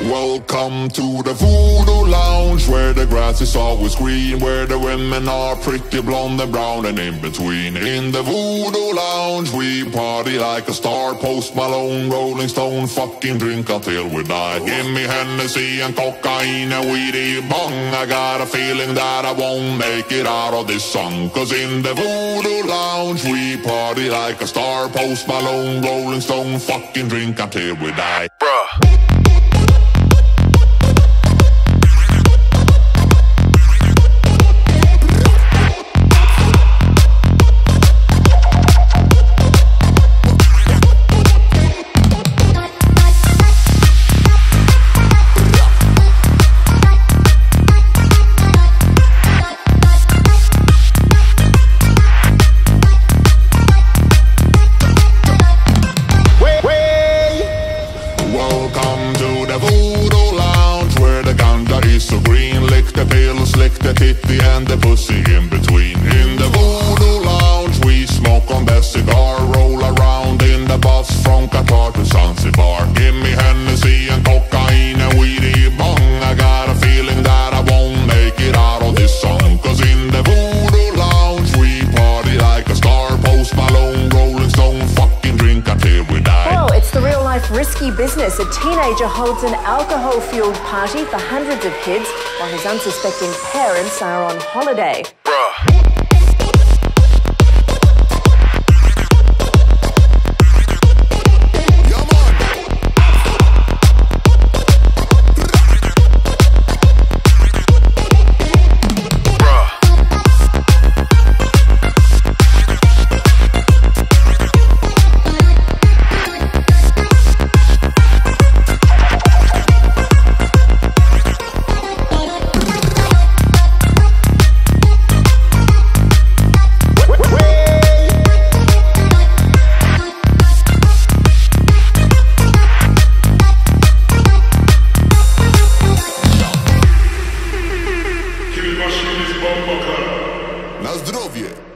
Welcome to the Voodoo Lounge Where the grass is always green Where the women are pretty blonde and brown And in between. In the Voodoo Lounge We party like a star Post Malone, Rolling Stone Fucking drink until we die. Give me Hennessy and cocaine And weedy bong. I got a feeling that I won't make it out of this song. Cause in the Voodoo Lounge We party like a star Post Malone, Rolling Stone Fucking drink until we die. Bruh. Pills, lick the titty and the pussy in between risky business. A teenager holds an alcohol fueled party for hundreds of kids while his unsuspecting parents are on holiday. Bruh. Soviet.